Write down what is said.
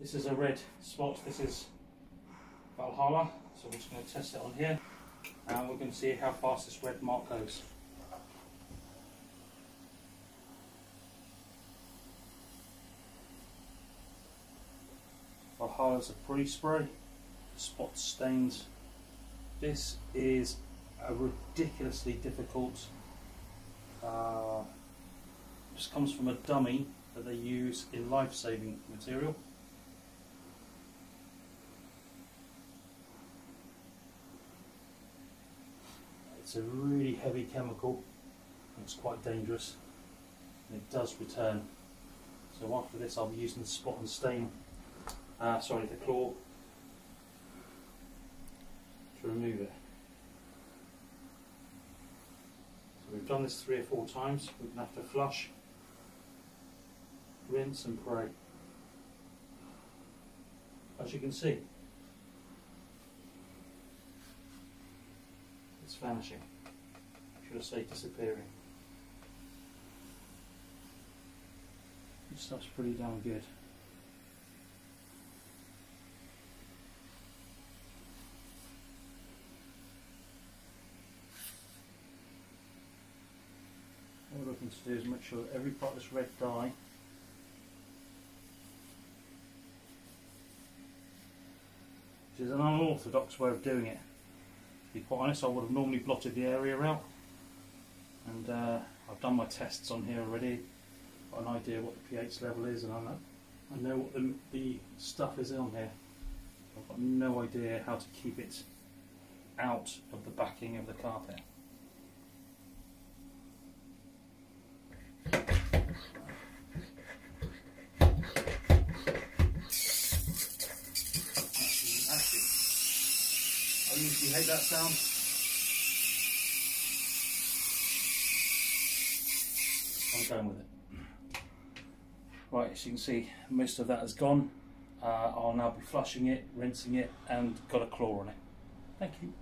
This is a red spot. This is Valhalla. So we're just going to test it on here and we're going to see how fast this red mark goes. Valhalla's a pre-spray, spot stains. This is a ridiculously difficult, uh, this comes from a dummy that they use in life-saving material. It's a really heavy chemical. It's quite dangerous and it does return. So after this I'll be using the spot and stain, uh, sorry the claw to remove it. So we've done this three or four times, we're going to have to flush, rinse and pray. As you can see, it's vanishing. Should I say disappearing? This stuff's pretty damn good. What we're looking to do is make sure that every part of this red dye which is an unorthodox way of doing it. Be quite honest, I would have normally blotted the area out and uh, I've done my tests on here already, got an idea what the pH level is and I know, I know what the, the stuff is on here. I've got no idea how to keep it out of the backing of the carpet. I hate that sound. I'm going with it. Right, as you can see, most of that has gone. Uh, I'll now be flushing it, rinsing it, and got a claw on it. Thank you.